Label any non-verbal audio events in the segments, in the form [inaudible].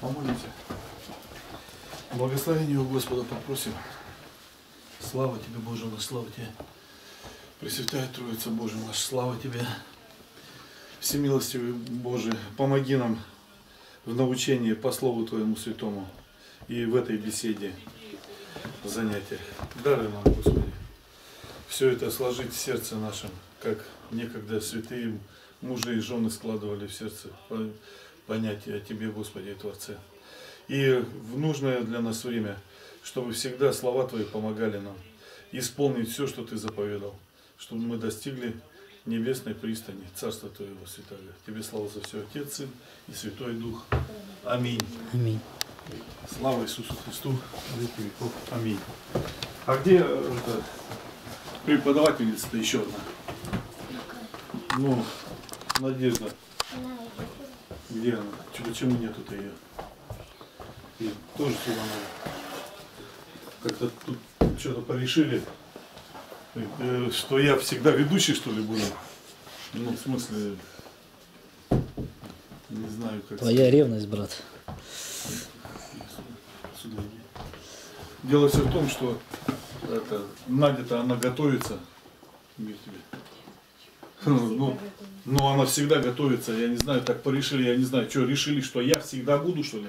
Помолимся. Благословение у Господа попросим. Слава Тебе, Боже наш, слава Тебе. Пресвятая Троица Божия наш, слава Тебе. Всемилостивый Боже, помоги нам в научении по Слову Твоему Святому и в этой беседе, занятиях. Даруй нам, Господи, все это сложить в сердце нашем, как некогда святые мужи и жены складывали в сердце понятие о Тебе, Господи, и Творце. И в нужное для нас время, чтобы всегда слова Твои помогали нам исполнить все, что Ты заповедал, чтобы мы достигли небесной пристани, Царства Твоего Святого. Тебе слава за все, Отец, Сын и Святой Дух. Аминь. Аминь. Слава Иисусу Христу, во веки веков. Аминь. А где э, это, преподавательница-то еще одна? Ну, Надежда. Где она? Почему нету-то ее? И тоже сюда надо. Как-то тут что-то порешили, э, что я всегда ведущий, что ли, буду. Ну, в смысле, не знаю, как... Твоя ревность, брат. Сюда. Дело все в том, что это, Надя-то она готовится. Мир тебе. [laughs] Ну, ну, она всегда готовится, я не знаю, так порешили, я не знаю, что, решили, что я всегда буду, что ли?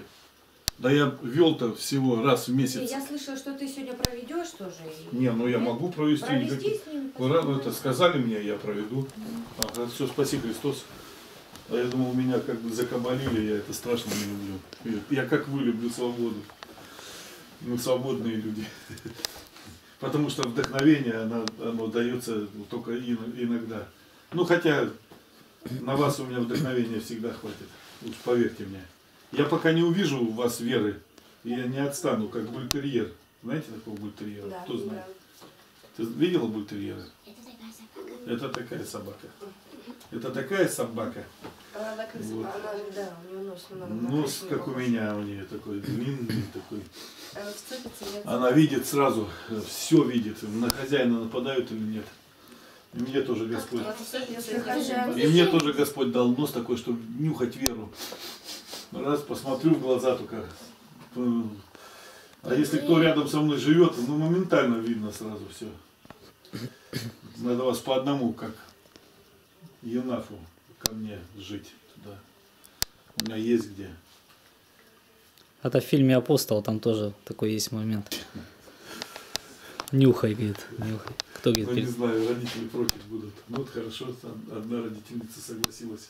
Да я вел-то всего раз в месяц. Я слышала, что ты сегодня проведешь тоже. Не, ну я могу провести. Провести никаких- с ну это сказали мне, я проведу. Ага, все, спаси Христос. А я думал, меня как бы закабалили, я это страшно не люблю. Я как вы люблю свободу. Мы свободные люди. [laughs] Потому что вдохновение, оно, оно дается только ин- иногда. Ну хотя на вас у меня вдохновения всегда хватит. Уж поверьте мне. Я пока не увижу у вас веры, я не отстану, как бультерьер. Знаете такого бультерьера? Да, Кто знает? да. Ты видела бультерьера? Это такая собака. Это такая собака. Она так и Вот. она, да, у нее нос немного Нос, как у меня, у нее такой длинный такой. Она Она видит сразу, все видит, на хозяина нападают или нет. И мне тоже Господь. И мне тоже Господь дал нос такой, чтобы нюхать веру. Раз посмотрю в глаза только. А если кто рядом со мной живет, ну моментально видно сразу все. Надо вас по одному, как Енафу, ко мне жить туда. У меня есть где. Это в фильме «Апостол», там тоже такой есть момент. Нюхай, говорит, нюхай. Кто Ну, говорит? не перед- знаю, родители против будут. Ну, вот хорошо, одна родительница согласилась.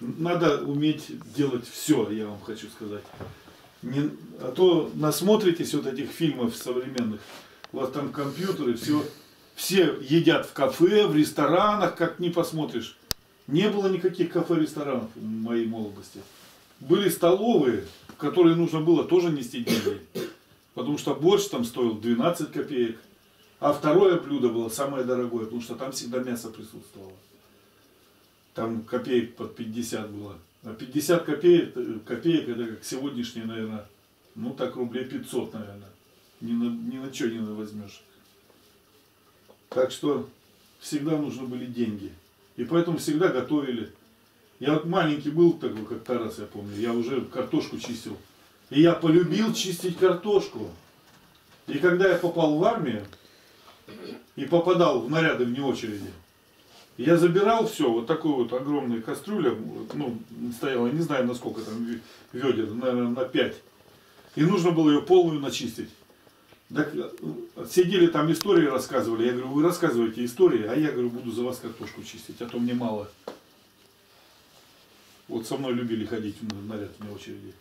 Надо уметь делать все, я вам хочу сказать. Не, а то насмотритесь вот этих фильмов современных, у вас там компьютеры, все, все едят в кафе, в ресторанах, как не посмотришь. Не было никаких кафе-ресторанов в моей молодости. Были столовые, в которые нужно было тоже нести деньги. Потому что борщ там стоил 12 копеек. А второе блюдо было самое дорогое, потому что там всегда мясо присутствовало. Там копеек под 50 было. А 50 копеек, э, копеек это как сегодняшние, наверное, ну так рублей 500, наверное. Ни на, ни на что не возьмешь. Так что всегда нужны были деньги. И поэтому всегда готовили. Я вот маленький был такой, как Тарас, я помню, я уже картошку чистил. И я полюбил чистить картошку. И когда я попал в армию и попадал в наряды вне очереди, я забирал все, вот такую вот огромную кастрюля, ну, стояла, не знаю, насколько там ве- ведер, наверное, на 5. И нужно было ее полную начистить. Так, э, сидели там истории рассказывали. Я говорю, вы рассказываете истории, а я говорю, буду за вас картошку чистить, а то мне мало. Вот со мной любили ходить в наряд вне очереди.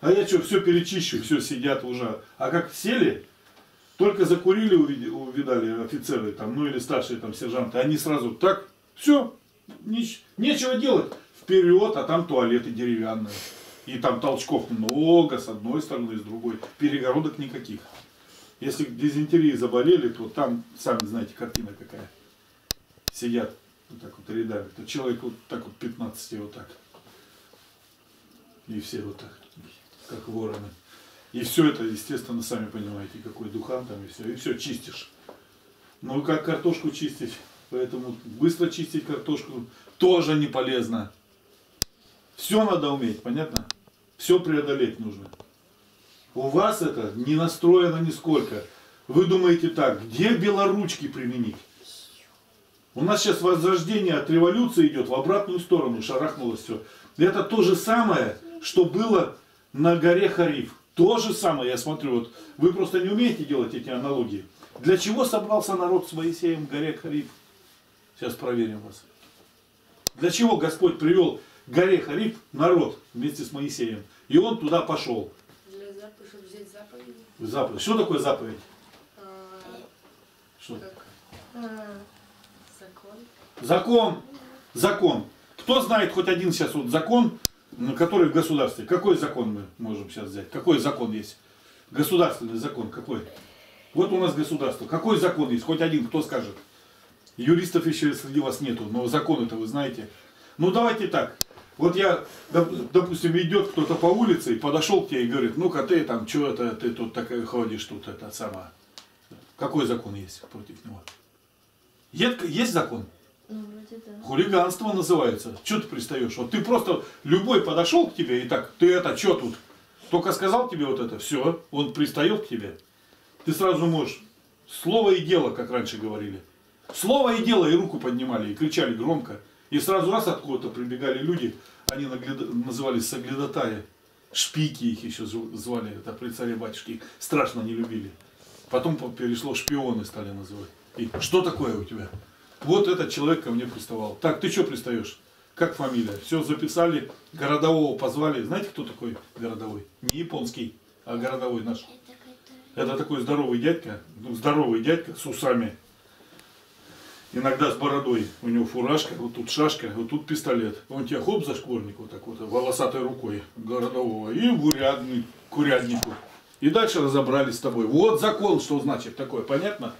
А я что, все перечищу, все сидят уже. А как сели, только закурили, увидали офицеры там, ну или старшие там сержанты, они сразу так, все, нечего делать, вперед, а там туалеты деревянные. И там толчков много, с одной стороны, с другой. Перегородок никаких. Если дизентерией заболели, то там, сами знаете, картина какая. Сидят вот так вот рядами. То человек вот так вот 15 вот так. И все вот так, как вороны. И все это, естественно, сами понимаете, какой духан там и все. И все чистишь. Ну как картошку чистить? Поэтому быстро чистить картошку тоже не полезно. Все надо уметь, понятно? Все преодолеть нужно. У вас это не настроено нисколько. Вы думаете так, где белоручки применить? У нас сейчас возрождение от революции идет в обратную сторону, шарахнулось все. Это то же самое, что было на горе Хариф. То же самое, я смотрю, вот вы просто не умеете делать эти аналогии. Для чего собрался народ с Моисеем в горе Хариф? Сейчас проверим вас. Для чего Господь привел к горе Хариф народ вместе с Моисеем? И он туда пошел. Для заповеди, чтобы взять заповеди. Заповедь. Что такое заповедь? А, Что? как? А, закон. Закон. Закон. Кто знает хоть один сейчас вот закон, который в государстве? Какой закон мы можем сейчас взять? Какой закон есть? Государственный закон какой? Вот у нас государство. Какой закон есть? Хоть один, кто скажет? Юристов еще среди вас нету, но закон это вы знаете. Ну давайте так. Вот я, доп- допустим, идет кто-то по улице и подошел к тебе и говорит, ну-ка ты там, что это, ты тут такая ходишь, тут это сама. Какой закон есть против него? Есть, есть закон? Ну, вроде да. Хулиганство называется. Что ты пристаешь? Вот ты просто любой подошел к тебе и так, ты это, что тут? Только сказал тебе вот это, все, он пристает к тебе. Ты сразу можешь слово и дело, как раньше говорили. Слово и дело, и руку поднимали, и кричали громко. И сразу раз откуда-то прибегали люди, они нагляда- назывались соглядатаи. Шпики их еще зв- звали, это при царе батюшке. Их страшно не любили. Потом по- перешло шпионы стали называть. И что такое у тебя? Вот этот человек ко мне приставал. Так, ты что пристаешь? Как фамилия? Все записали, городового позвали. Знаете, кто такой городовой? Не японский, а городовой наш. Это такой здоровый дядька, ну, здоровый дядька с усами. Иногда с бородой. У него фуражка, вот тут шашка, вот тут пистолет. Он тебя хоп за шкворник вот так вот, волосатой рукой городового. И в урядный, к уряднику. И дальше разобрались с тобой. Вот закон, что значит такое, понятно?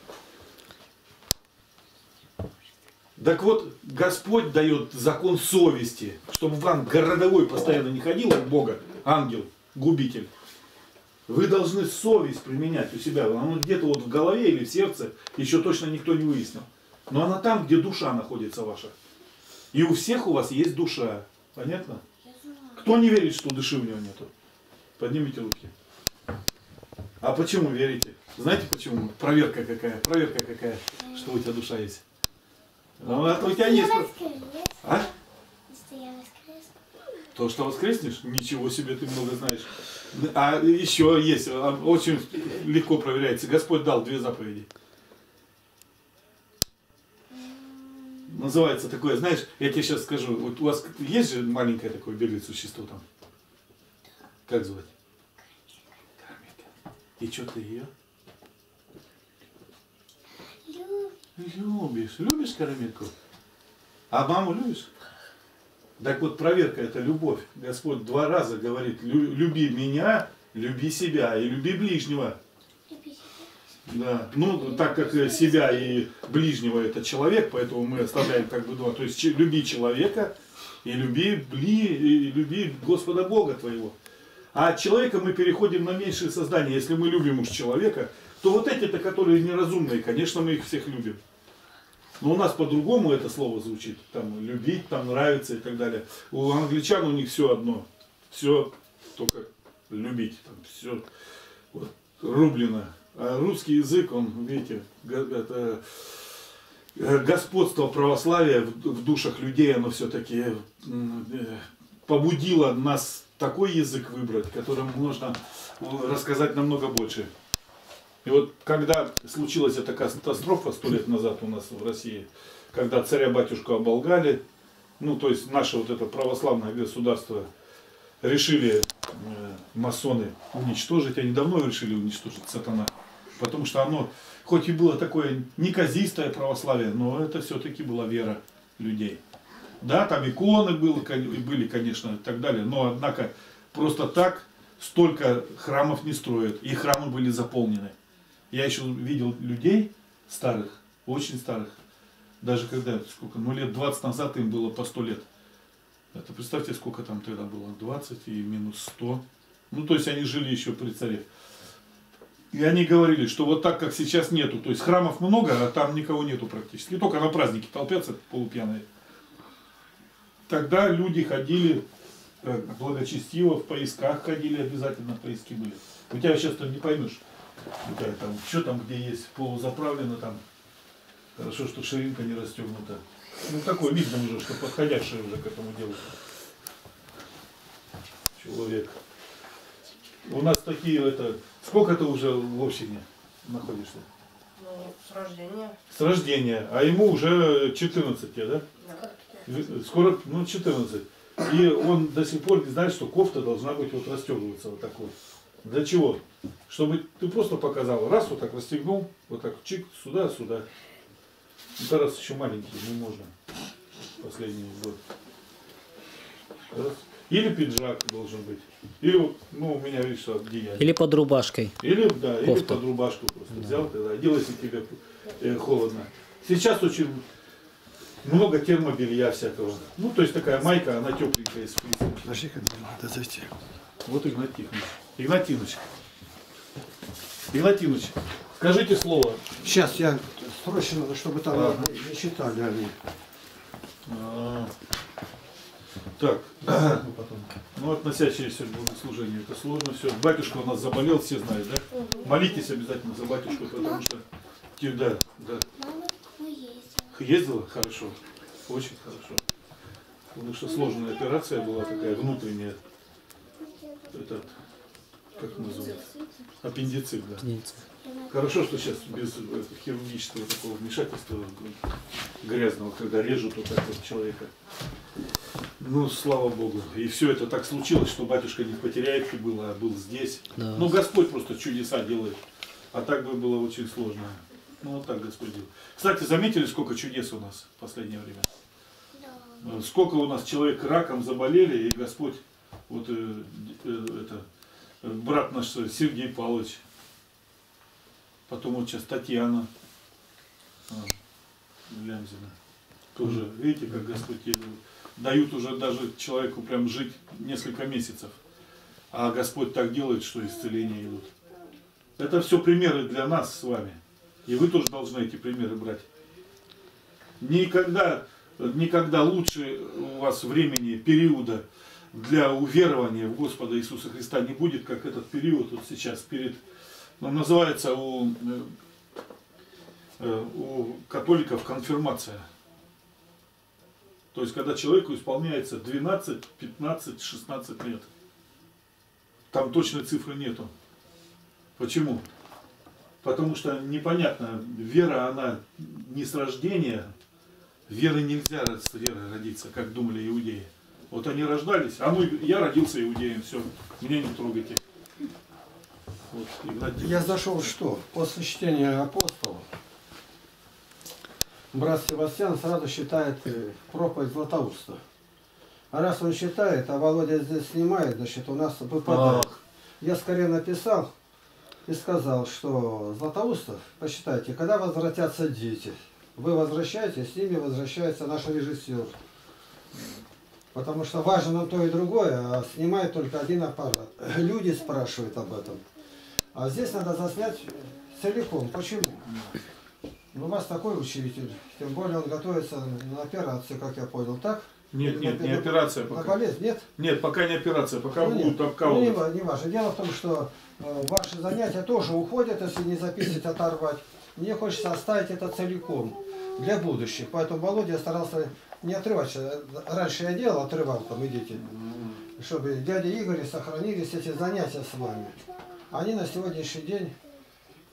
Так вот, Господь дает закон совести, чтобы вам городовой постоянно не ходил от Бога, ангел, губитель. Вы должны совесть применять у себя. Она где-то вот в голове или в сердце, еще точно никто не выяснил. Но она там, где душа находится ваша. И у всех у вас есть душа. Понятно? Кто не верит, что души у него нету? Поднимите руки. А почему верите? Знаете почему? Проверка какая? Проверка какая, что у тебя душа есть. Ну, а у тебя есть. А? То, что воскреснешь, ничего себе ты много знаешь. А еще есть, а, очень легко проверяется. Господь дал две заповеди. Называется такое, знаешь, я тебе сейчас скажу, вот у вас есть же маленькое такое бегает существо там? Как звать? Карамелька. И что ты ее? Любишь. Любишь карамельку? А маму любишь? Так вот, проверка это любовь. Господь два раза говорит, «Лю- люби меня, люби себя и люби ближнего. Люби себя. Да. Ну, так как себя и ближнего это человек, поэтому мы оставляем как бы два. То есть люби человека и люби, бли, и люби Господа Бога твоего. А от человека мы переходим на меньшие создания. Если мы любим уж человека, то вот эти-то, которые неразумные, конечно, мы их всех любим. Но у нас по-другому это слово звучит. Там любить, там нравится и так далее. У англичан у них все одно. Все только любить. Там все вот, рублено. А русский язык, он, видите, это, э, господство православия в, душах людей, оно все-таки побудило нас такой язык выбрать, которым можно э, рассказать намного больше. И вот когда случилась эта катастрофа сто лет назад у нас в России, когда царя-батюшку оболгали, ну то есть наше вот это православное государство решили э, масоны уничтожить, они давно решили уничтожить сатана, потому что оно, хоть и было такое неказистое православие, но это все-таки была вера людей. Да, там иконы было, были, конечно, и так далее, но однако просто так столько храмов не строят, и храмы были заполнены. Я еще видел людей старых, очень старых, даже когда, сколько, ну лет 20 назад им было по 100 лет. Это представьте, сколько там тогда было, 20 и минус 100. Ну, то есть они жили еще при царе. И они говорили, что вот так, как сейчас нету, то есть храмов много, а там никого нету практически. И только на праздники толпятся полупьяные. Тогда люди ходили как благочестиво в поисках ходили, обязательно поиски были. У тебя сейчас там не поймешь. Тебя там, что там, где есть, полузаправлено там. Хорошо, что ширинка не расстегнута. Ну, такое видно уже, что подходящий уже к этому делу. Человек. У нас такие, это, сколько ты уже в общине находишься? Ну, с рождения. С рождения, а ему уже 14 тебе, да? Да. Скоро, ну, 14. И он до сих пор не знает, что кофта должна быть вот расстегиваться вот так вот. Для чего? Чтобы ты просто показал, раз вот так расстегнул, вот так чик, сюда, сюда. Ну, Тарас еще маленький, не можно. Последний год. Раз. Или пиджак должен быть. Или вот, ну, у меня, видишь, одеяние. Или под рубашкой. Или, да, или Кофта. под рубашку просто взял, тогда одел, если тебе э, холодно. Сейчас очень много термобелья всякого. Ну, то есть такая майка, она тепленькая из принципа. Подожди-ка, надо зайти. Вот Игнат Тихонович. Игнатинович. Игнатинович, скажите слово. Сейчас я срочно надо, чтобы там Ладно. не читали они. А, Так, ну, относящиеся к богослужению, это сложно все. Батюшка у нас заболел, все знают, да? Молитесь обязательно за батюшку, потому что... Да, да. Мама ездила. Ездила? Хорошо. Очень хорошо. Потому что сложная операция была такая внутренняя. Этот, как называется? Аппендицит, да. Хорошо, что сейчас без э, хирургического такого вмешательства грязного, когда режут вот так вот человека. Ну, слава Богу. И все это так случилось, что батюшка не в Потеряевке был, а был здесь. Да. Ну, Господь просто чудеса делает. А так бы было очень сложно. Ну, вот так Господь делает. Кстати, заметили, сколько чудес у нас в последнее время? Да. Э, Сколько у нас человек раком заболели, и Господь, вот э, э, это, э, брат наш э, Сергей Павлович, потом вот сейчас Татьяна а, Лямзина, тоже, видите, как Господь дают уже даже человеку прям жить несколько месяцев, а Господь так делает, что исцеления идут. Это все примеры для нас с вами, и вы тоже должны эти примеры брать. Никогда, никогда лучше у вас времени, периода для уверования в Господа Иисуса Христа не будет, как этот период вот сейчас перед, ну, называется у, э, у католиков конфирмация. То есть, когда человеку исполняется 12, 15, 16 лет. Там точной цифры нету. Почему? Потому что непонятно, вера, она не с рождения, веры нельзя с верой родиться, как думали иудеи. Вот они рождались, а ну я родился иудеем, все, меня не трогайте. Вот, Игнатий. Я зашел что? После чтения апостолов. Брат Севастьян сразу считает э, проповедь Златоуста. А раз он считает, а Володя здесь снимает, значит, у нас выпадает. Ах. Я скорее написал и сказал, что Златоустов, посчитайте, когда возвратятся дети, вы возвращаетесь, с ними возвращается наш режиссер. Потому что важно то и другое, а снимает только один аппарат. Люди спрашивают об этом. А здесь надо заснять целиком. Почему? Ну, у вас такой учитель, тем более он готовится на операцию, как я понял, так? Нет, нет, не На- операция На пока. болезнь, нет? Нет, пока не операция, пока Ну, будут нет. Ну, не, обкалывать. не важно. Дело в том, что э, ваши занятия тоже уходят, если не записывать, оторвать. Мне хочется оставить это целиком для будущих. Поэтому Володя старался не отрывать. Э, Раньше я делал, отрывал там, идите. Чтобы дядя Игорь сохранились эти занятия с вами. Они на сегодняшний день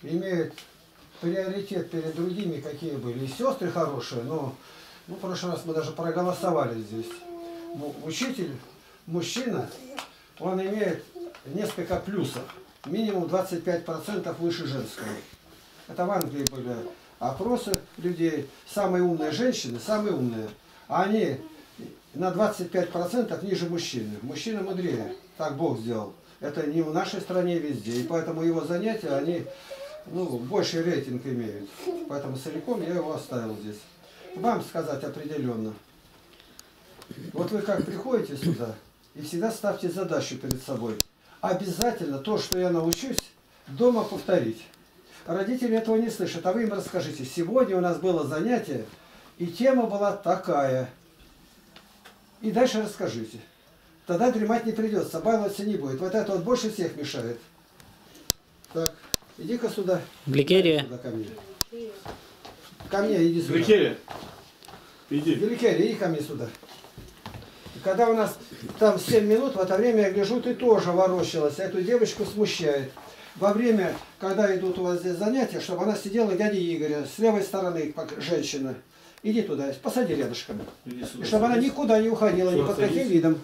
имеют приоритет перед другими, какие были. И сестры хорошие, но ну, в прошлый раз мы даже проголосовали здесь. Учитель, мужчина, он имеет несколько плюсов. Минимум 25% выше женского. Это в Англии были опросы людей. Самые умные женщины, самые умные, они на 25% ниже мужчины. Мужчина мудрее. Так Бог сделал. Это не в нашей стране везде. И поэтому его занятия, они ну, больший рейтинг имеют. Поэтому целиком я его оставил здесь. Вам сказать определенно. Вот вы как приходите сюда, и всегда ставьте задачу перед собой. Обязательно то, что я научусь, дома повторить. Родители этого не слышат, а вы им расскажите. Сегодня у нас было занятие, и тема была такая. И дальше расскажите. Тогда дремать не придется, баловаться не будет. Вот это вот больше всех мешает. Так, иди-ка сюда. Гликерия. Сюда ко мне. Ко мне иди сюда. Гликерия, иди. Гликерия, иди ко мне сюда. И Когда у нас там 7 минут, в это время я гляжу, ты тоже ворочалась. Эту девочку смущает. Во время, когда идут у вас здесь занятия, чтобы она сидела дяди Игоря, с левой стороны, как женщина. Иди туда, посади рядышком. Иди И сюда. чтобы она никуда не уходила, ни под каким видом.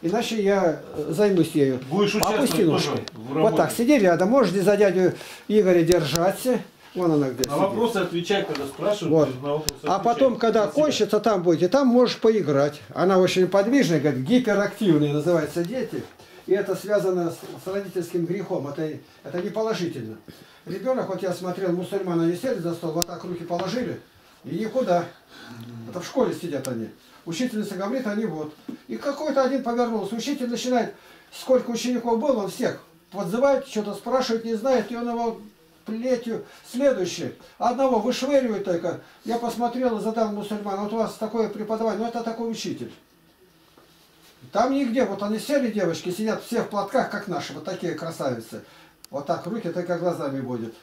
Иначе я э, займусь ею. Будешь Опусти ножку. Вот так, сиди рядом. Можешь за дядю Игоря держаться. Вон она где На сидит. вопросы отвечай, когда спрашивают. Вот. А потом, когда кончится, там будете, там можешь поиграть. Она очень подвижная, говорит, гиперактивные называются дети. И это связано с, с родительским грехом. Это, это не положительно. Ребенок, вот я смотрел, мусульманы, они сели за стол, вот так руки положили, и никуда. Это в школе сидят они. Учительница говорит, они вот. И какой-то один повернулся. Учитель начинает, сколько учеников было, он всех подзывает, что-то спрашивает, не знает, и он его плетью. Следующий. Одного вышвыривает только. Я посмотрел и задал мусульман, вот у вас такое преподавание, ну это такой учитель. Там нигде, вот они сели, девочки, сидят все в платках, как наши, вот такие красавицы. Вот так руки только глазами водят.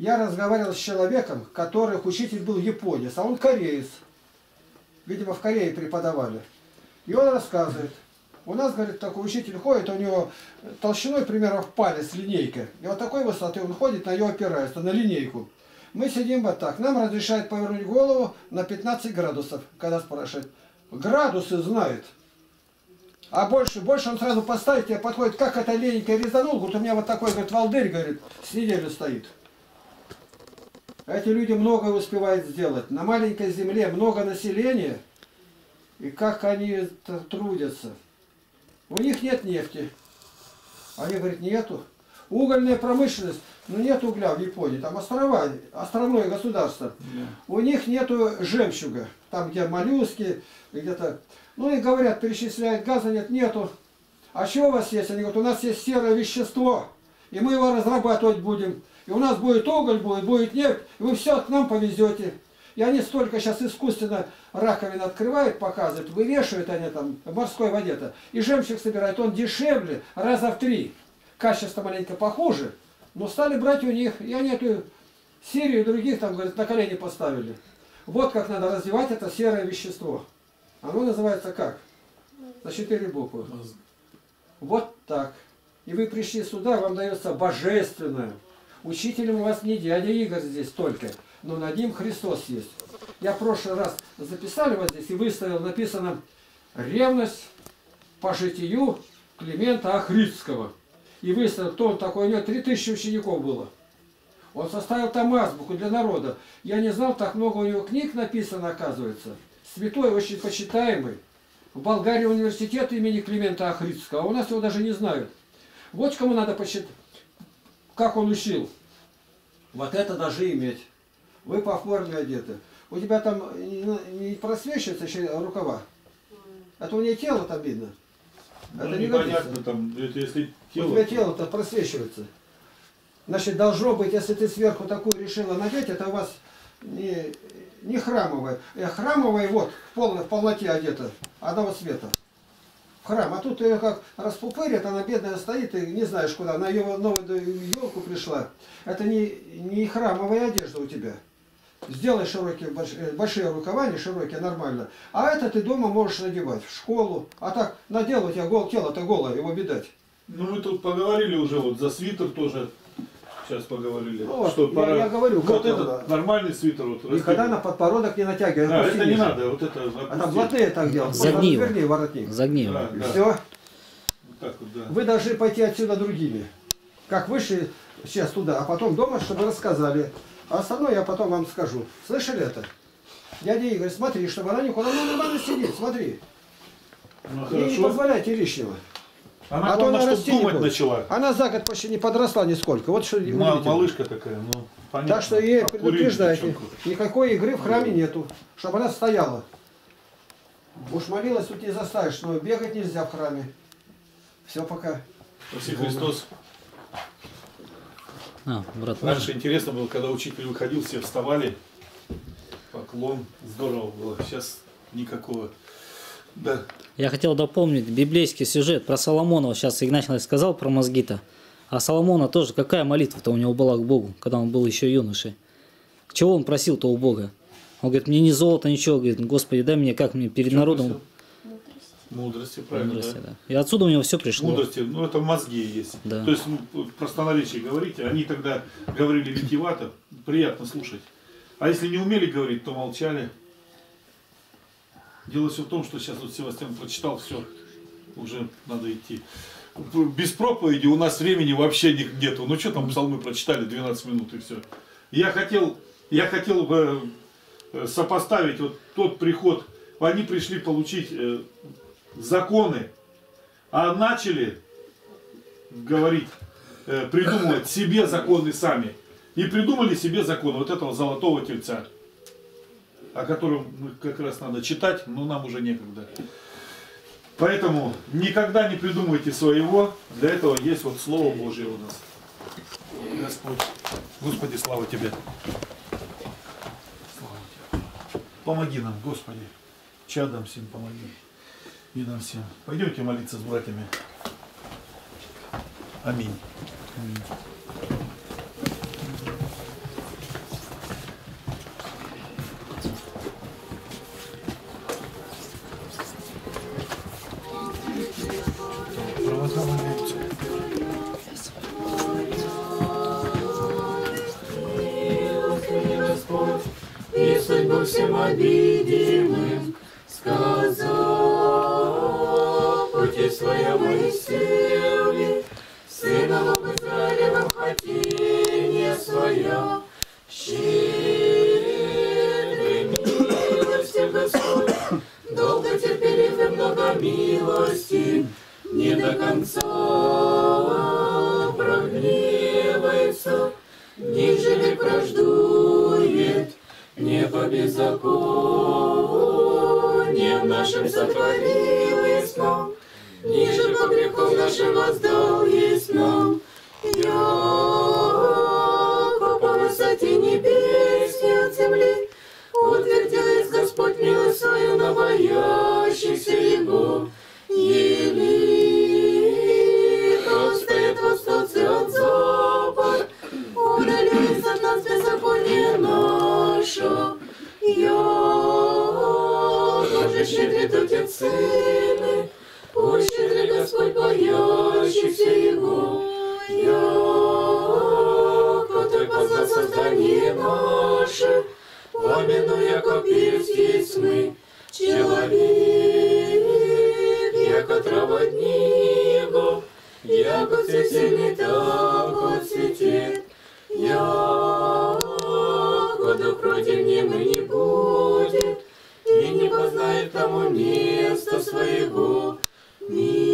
Я разговаривал с человеком, которых учитель был японец, а он кореец. Видимо, в Корее преподавали. И он рассказывает. У нас, говорит, такой учитель ходит, у него толщиной примерно в палец линейка. И вот такой высоты он ходит, на нее опирается, на линейку. Мы сидим вот так. Нам разрешают повернуть голову на 15 градусов, когда спрашивают. Градусы знает. А больше, больше он сразу поставит, тебе подходит, как это лененькая резанул, говорит, у меня вот такой, говорит, волдырь, говорит, с неделю стоит. Эти люди многое успевают сделать. На маленькой земле много населения, и как они трудятся. У них нет нефти. Они говорят, нету. Угольная промышленность, ну нет угля в Японии, там острова, островное государство. У них нету жемчуга, там где моллюски, где-то. Ну и говорят, перечисляют, газа нет, нету. А что у вас есть? Они говорят, у нас есть серое вещество, и мы его разрабатывать будем. И у нас будет уголь, будет, будет нефть, и вы все к нам повезете. И они столько сейчас искусственно раковин открывают, показывают, вывешивают они там в морской воде-то. И жемчуг собирают, он дешевле раза в три. Качество маленько похуже, но стали брать у них, и они эту серию других там, говорят, на колени поставили. Вот как надо развивать это серое вещество. Оно называется как? На четыре буквы. Вот так. И вы пришли сюда, вам дается божественное. Учителем у вас не дядя Игорь здесь только, но над ним Христос есть. Я в прошлый раз записали вот здесь и выставил, написано «Ревность по житию Климента Ахридского». И выставил, кто он такой, у него 3000 учеников было. Он составил там азбуку для народа. Я не знал, так много у него книг написано, оказывается. Святой, очень почитаемый. В Болгарии университет имени Климента Ахридского, а у нас его даже не знают. Вот кому надо почитать, как он учил. Вот это даже иметь. Вы по форме одеты. У тебя там не не просвечивается еще рукава. Это у нее тело там видно. Ну, Это не непонятно годится. там, это если У тело. тебя тело-то просвечивается. Значит, должно быть, если ты сверху такую решила надеть, это у вас не, не храмовое. Э, храмовое вот, в, полной, в полноте одета, одного цвета. Храм. А тут ее как распупырят, она бедная стоит, и не знаешь куда. На ее новую елку пришла. Это не, не храмовая одежда у тебя. Сделай широкие, э, большие рукава, не широкие, нормально. А это ты дома можешь надевать, в школу. А так надел, у тебя гол, тело-то голое, его видать. Ну мы тут поговорили уже, вот за свитер тоже сейчас поговорили. Ну вот, что я- пора... я говорю, вот как этот надо. нормальный свитер. Вот, Никогда на подбородок не натягивай. Да, это не надо, вот это А там блатные так делают. Загни его. Верни воротник. Загни его. Да, да. Все. Вот так вот, да. Вы должны пойти отсюда другими. Как вышли сейчас туда, а потом дома, чтобы рассказали. А остальное я потом вам скажу. Слышали это? Дядя Игорь, смотри, чтобы она никуда ну, нормально сидит, смотри. Ну, Ей не позволяйте лишнего. Она, а то главное, она чтоб расти думать будет. начала. Она за год почти не подросла нисколько. Вот что малышка такая, ну, понятно. Так что ей предупреждайте. Никакой игры в храме нету. Чтобы она стояла. Уж молилась, тут не заставишь, но бегать нельзя в храме. Все пока. Спаси Христос. А, брат? Раньше интересно было, когда учитель выходил, все вставали. Поклон. Здорово было. Сейчас никакого. Да. Я хотел дополнить библейский сюжет про Соломона. Вот Сейчас Игнатий сказал про мозги-то. А Соломона тоже, какая молитва-то у него была к Богу, когда он был еще юношей? Чего он просил-то у Бога? Он говорит, мне не золото, ничего. Говорит, Господи, дай мне, как мне перед Чё народом просил? Мудрости, правильно, мудрости, да? да. И отсюда у него все пришло. Мудрости, ну это мозги есть. Да. То есть, ну, простонаречие говорите, они тогда говорили витиевато, приятно слушать. А если не умели говорить, то молчали. Дело все в том, что сейчас вот Севастьян прочитал, все, уже надо идти. Без проповеди у нас времени вообще нету. Ну что там псалмы прочитали 12 минут и все. Я хотел, я хотел бы э, сопоставить вот тот приход. Они пришли получить э, законы, а начали говорить, э, придумывать себе законы сами. И придумали себе законы вот этого золотого тельца, о котором как раз надо читать, но нам уже некогда. Поэтому никогда не придумывайте своего, для этого есть вот Слово Божье у нас. Господь, Господи, слава Тебе. Слава Тебе. Помоги нам, Господи, чадам всем помоги. И нам всем. Пойдемте молиться с братьями. Аминь. Православные и всем обидимым сказал, пути своя Моисееве, сыном об Израилевом хотение свое, щедрый милостив Господь, долго терпелив и много милости, не до конца беззакониям нашим сотворил нам, ниже по грехам нашим воздал нам. Тому места своего. Милость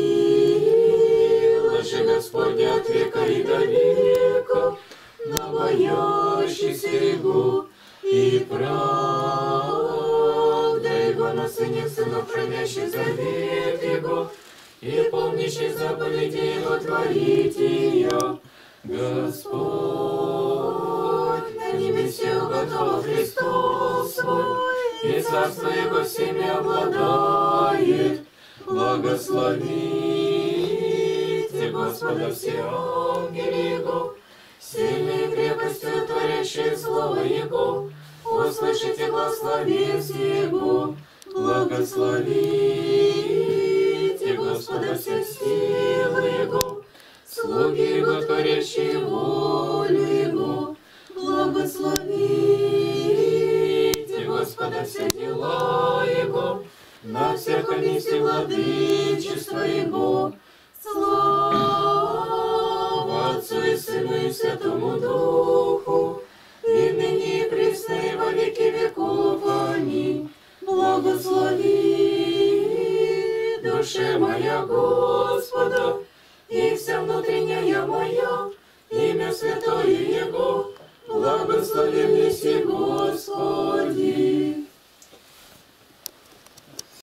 же Господня от века и до века, на боящихся Его, и правда Его на сыне сынов, хранящих завет Его, и помнящий заповеди Его творить ее. Царство Его всеми обладает. Благословите Господа все ангели Его, сильной крепостью творящие Слово Его, услышите глаз словес Его. Благословите Господа все силы Его, слуги Его, творящие волю месте владычества Его. Слава Отцу и Сыну и Святому Духу, и ныне и пресно и во веки веков. Аминь. Благослови, душе моя Господа, и вся внутренняя моя, имя святое Его, благослови мне си, Господи.